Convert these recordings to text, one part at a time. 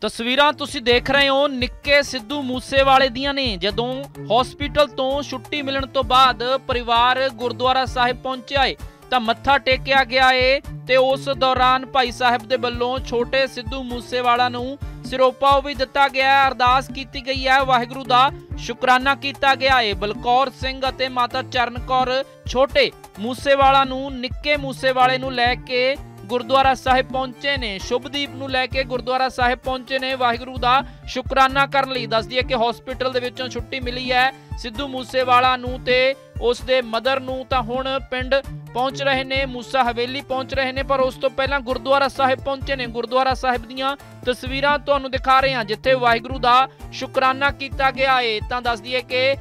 ਤਸਵੀਰਾਂ ਤੁਸੀਂ ਦੇਖ ਰਹੇ ਹੋ ਨਿੱਕੇ ਸਿੱਧੂ ਮੂਸੇਵਾਲੇ ਦੀਆਂ ਨੇ। ਜਦੋਂ ਹਸਪੀਟਲ ਤੋਂ ਛੁੱਟੀ ਮਿਲਣ ਤੋਂ ਬਾਅਦ ਪਰਿਵਾਰ ਗੁਰਦੁਆਰਾ ਸਾਹਿਬ ਪਹੁੰਚਿਆ ਏ, ਤਾਂ ਮੱਥਾ ਟੇਕਿਆ ਗਿਆ ਏ ਤੇ ਉਸ ਦੌਰਾਨ ਭਾਈ ਸਾਹਿਬ ਦੇ ਵੱਲੋਂ ਛੋਟੇ ਸਿੱਧੂ ਮੂਸੇਵਾਲਾ ਨੂੰ ਸਿਰੋਪਾ ਵੀ ਦਿੱਤਾ ਗਿਆ ਹੈ, ਅਰਦਾਸ ਕੀਤੀ ਗਈ ਹੈ, ਵਾਹਿਗੁਰੂ ਦਾ ਸ਼ੁਕਰਾਨਾ ਕੀਤਾ ਗਿਆ ਏ। ਬਲਕੌਰ ਸਿੰਘ ਅਤੇ ਮਾਤਾ ਚਰਨ ਕੌਰ ਛੋਟੇ ਮੂਸੇਵਾਲਾ ਨੂੰ, ਨਿੱਕੇ ਮੂਸੇਵਾਲੇ ਨੂੰ ਲੈ ਕੇ ਗੁਰਦੁਆਰਾ ਸਾਹਿਬ ਪਹੁੰਚੇ ਨੇ। ਸ਼ੁਭਦੀਪ ਨੂੰ ਲੈ ਕੇ ਗੁਰਦੁਆਰਾ ਸਾਹਿਬ ਪਹੁੰਚੇ ਨੇ। ਵਾਹਿਗੁਰੂ ਦਾ ਸ਼ੁਕਰਾਨਾ ਕਰਨ ਲਈ ਦੱਸਦੀ ਹੈ ਕਿ ਹਸਪੀਟਲ ਦੇ ਵਿੱਚੋਂ ਛੁੱਟੀ ਮਿਲੀ ਹੈ ਸਿੱਧੂ ਮੂਸੇਵਾਲਾ ਨੂੰ ਤੇ ਉਸ ਦੇ ਮਦਰ ਨੂੰ। ਤਾਂ ਹੁਣ ਪਿੰਡ ਪਹੁੰਚ ਰਹੇ ਨੇ, ਮੂਸਾ ਹਵੇਲੀ ਪਹੁੰਚ ਰਹੇ ਨੇ, ਪਰ ਉਸ ਤੋਂ ਪਹਿਲਾਂ ਗੁਰਦੁਆਰਾ ਸਾਹਿਬ ਪਹੁੰਚੇ ਨੇ। ਗੁਰਦੁਆਰਾ ਸਾਹਿਬ ਦੀਆਂ ਤਸਵੀਰਾਂ ਤੁਹਾਨੂੰ ਦਿਖਾ ਰਹੇ ਹਾਂ, ਜਿੱਥੇ ਵਾਹਿਗੁਰੂ ਦਾ ਸ਼ੁਕਰਾਨਾ ਕੀਤਾ ਗਿਆ ਏ ਤਾਂ ਦੱਸਦੀ ਹੈ ਕਿ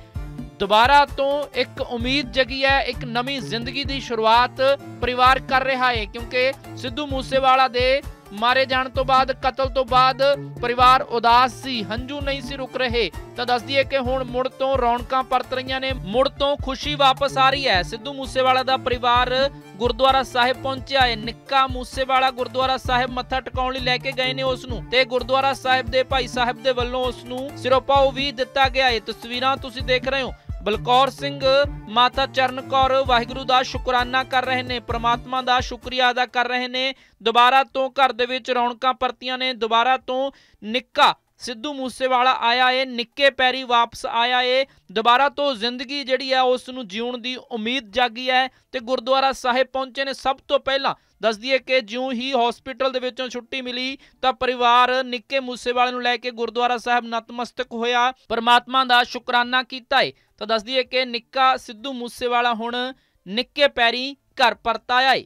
ਦੁਬਾਰਾ ਤੋਂ ਇੱਕ ਉਮੀਦ ਜਗੀ ਹੈ, ਇੱਕ ਨਵੀਂ ਜ਼ਿੰਦਗੀ ਦੀ ਸ਼ੁਰੂਆਤ ਪਰਿਵਾਰ ਕਰ ਰਿਹਾ ਹੈ, ਕਿਉਂਕਿ ਸਿੱਧੂ ਮੂਸੇਵਾਲਾ ਦੇ ਮਾਰੇ ਜਾਣ ਤੋਂ ਬਾਅਦ, ਕਤਲ ਤੋਂ ਬਾਅਦ ਪਰਿਵਾਰ ਉਦਾਸ ਸੀ, ਹੰਝੂ ਨਹੀਂ ਸੀ ਰੁਕ ਰਹੇ। ਤਾਂ ਦੱਸਦੀ ਹੈ ਕਿ ਹੁਣ ਮੁੜ ਤੋਂ ਰੌਣਕਾਂ ਪਰਤ ਰਹੀਆਂ ਨੇ, ਮੁੜ ਤੋਂ ਖੁਸ਼ੀ ਵਾਪਸ ਆ ਰਹੀ ਹੈ। ਸਿੱਧੂ ਮੂਸੇਵਾਲਾ ਦਾ ਪਰਿਵਾਰ ਗੁਰਦੁਆਰਾ ਸਾਹਿਬ ਪਹੁੰਚਿਆ ਹੈ। ਨਿੱਕਾ ਮੂਸੇਵਾਲਾ ਗੁਰਦੁਆਰਾ ਸਾਹਿਬ ਮੱਥਾ ਟਿਕਾਉਣ ਲਈ ਲੈ ਕੇ ਗਏ ਨੇ ਉਸ ਨੂੰ ਤੇ ਗੁਰਦੁਆਰਾ ਸਾਹਿਬ ਦੇ ਭਾਈ ਸਾਹਿਬ ਦੇ ਵੱਲੋਂ ਉਸ ਨੂੰ ਸਿਰੋਪਾਓ ਵੀ ਦਿੱਤਾ ਗਿਆ ਹੈ। ਤਸਵੀਰਾਂ ਤੁਸੀਂ ਦੇਖ ਰਹੇ ਹੋ। ਬਲਕੌਰ ਸਿੰਘ ਮਾਤਾ ਚਰਨ ਕੌਰ ਵਾਹਿਗੁਰੂ ਦਾ ਸ਼ੁਕਰਾਨਾ ਕਰ ਰਹੇ ਨੇ, ਪ੍ਰਮਾਤਮਾ ਦਾ ਸ਼ੁਕਰੀਆ ਅਦਾ ਕਰ ਰਹੇ ਨੇ। ਦੁਬਾਰਾ ਤੋਂ ਘਰ ਦੇ ਵਿੱਚ ਰੌਣਕਾਂ ਪਰਤੀਆਂ ਨੇ, ਦੁਬਾਰਾ ਤੋਂ ਨਿੱਕਾ ਸਿੱਧੂ ਮੂਸੇਵਾਲਾ ਆਇਆ ਏ, ਨਿੱਕੇ ਪੈਰੀ ਵਾਪਸ ਆਇਆ ਏ। ਦੁਬਾਰਾ ਤੋਂ ਜ਼ਿੰਦਗੀ ਜਿਹੜੀ ਹੈ ਉਸ ਨੂੰ ਜਿਉਣ ਦੀ ਉਮੀਦ ਜਾਗੀ ਹੈ ਤੇ ਗੁਰਦੁਆਰਾ ਸਾਹਿਬ ਪਹੁੰਚੇ ਨੇ। ਸਭ ਤੋਂ ਪਹਿਲਾਂ ਦੱਸਦੀ ਹੈ ਕਿ ਜਿਉਂ ਹੀ ਹਸਪੀਟਲ ਦੇ ਵਿੱਚੋਂ ਛੁੱਟੀ ਮਿਲੀ, ਤਾਂ ਪਰਿਵਾਰ ਨਿੱਕੇ ਮੂਸੇਵਾਲੇ ਨੂੰ ਲੈ ਕੇ ਗੁਰਦੁਆਰਾ ਸਾਹਿਬ ਨਤਮਸਤਕ ਹੋਇਆ। ਪਰਮਾਤਮਾ ਦਾ ਸ਼ੁਕਰਾਨਾ ਕੀਤਾ ਏ। ਤਾਂ ਦੱਸਦੀ ਹੈ ਕਿ ਨਿੱਕਾ ਸਿੱਧੂ ਮੂਸੇਵਾਲਾ ਹੁਣ ਨਿੱਕੇ ਪੈਰੀ ਘਰ ਪਰਤ ਆਇਆ ਏ।